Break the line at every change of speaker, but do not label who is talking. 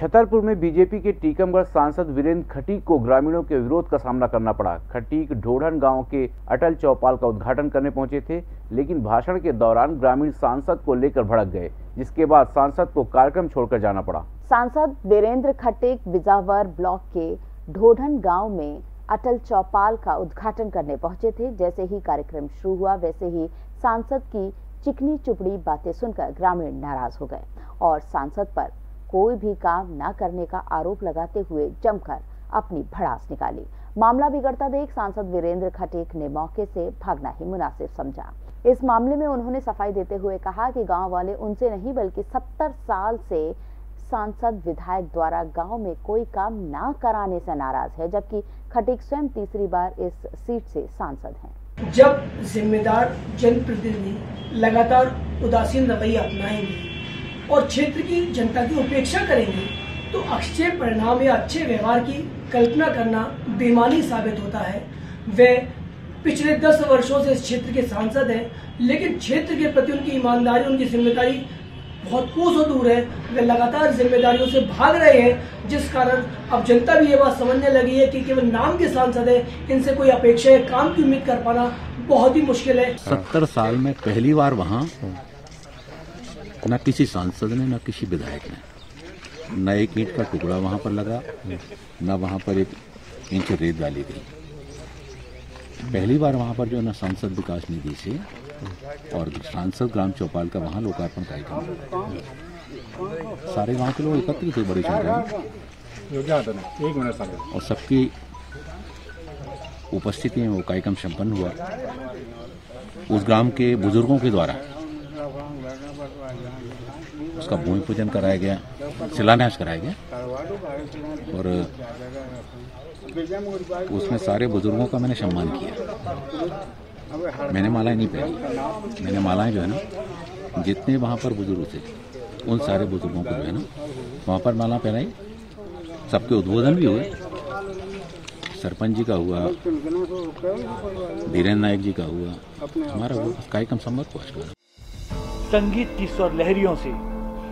छतरपुर में बीजेपी के टीकमगढ़ सांसद वीरेंद्र खटीक को ग्रामीणों के विरोध का सामना करना पड़ा। खटीक ढोढ़न गाँव के अटल चौपाल का उद्घाटन करने पहुँचे थे, लेकिन भाषण के दौरान ग्रामीण सांसद को लेकर भड़क गए, जिसके बाद सांसद को कार्यक्रम छोड़कर जाना पड़ा।
सांसद वीरेंद्र खटीक बिजावर ब्लॉक के ढोढ़न गाँव में अटल चौपाल का उद्घाटन करने पहुँचे थे। जैसे ही कार्यक्रम शुरू हुआ, वैसे ही सांसद की चिकनी चुपड़ी बातें सुनकर ग्रामीण नाराज़ हो गए और सांसद पर कोई भी काम न करने का आरोप लगाते हुए जमकर अपनी भड़ास निकाली। मामला बिगड़ता देख सांसद वीरेंद्र खटेक ने मौके से भागना ही मुनासिब समझा। इस मामले में उन्होंने सफ़ाई देते हुए कहा कि गाँव वाले उनसे नहीं, बल्कि सत्तर साल से सांसद विधायक द्वारा गाँव में कोई काम ना कराने से नाराज़ है, जबकि खटीक स्वयं तीसरी बार इस सीट से सांसद हैं।
जब जिम्मेदार जनप्रतिनिधि लगातार उदासीन रवैया अपनाएँगे और क्षेत्र की जनता की उपेक्षा करेंगे तो अच्छे परिणाम या अच्छे व्यवहार की कल्पना करना बेमानी साबित होता है। वे पिछले दस वर्षों से इस क्षेत्र के सांसद हैं, लेकिन क्षेत्र के प्रति उनकी ईमानदारी, उनकी ज़िम्मेदारी बहुत कोसों दूर है। वे लगातार जिम्मेदारियों से भाग रहे हैं, जिस कारण अब जनता भी ये बात समझने लगी है कि केवल नाम के सांसद है, इनसे कोई अपेक्षा है काम की उम्मीद कर पाना बहुत ही मुश्किल है।
सत्तर साल में पहली बार वहाँ न किसी सांसद ने, न किसी विधायक ने। न एक ईंट का टुकड़ा वहाँ पर लगा, न वहाँ पर एक इंच रेत डाली गई। पहली बार वहाँ पर जो न सांसद विकास निधि से और सांसद ग्राम चौपाल का वहाँ लोकार्पण कार्यक्रम सारे गाँव के लोग एकत्रित थे बड़ी संख्या में। और सबकी उपस्थिति में वो कार्यक्रम संपन्न हुआ। उस ग्राम के बुज़ुर्गों के द्वारा। उसका भूमि पूजन कराया गया, शिलान्यास कराया गया। और उसमें सारे बुज़ुर्गों का मैंने सम्मान किया। मैंने मालाएँ नहीं पहनी। मैंने मालाएँ जो है ना, जितने वहाँ पर बुज़ुर्ग थे, उन सारे बुज़ुर्गों को जो है ना, वहाँ पर माला पहनाई। सबके उद्बोधन भी हुए। सरपंच जी का हुआ धीरेन्द्र नायक जी का हुआ। हमारा कार्यक्रम संबंध हुआ
संगीत की स्वर लहरियों से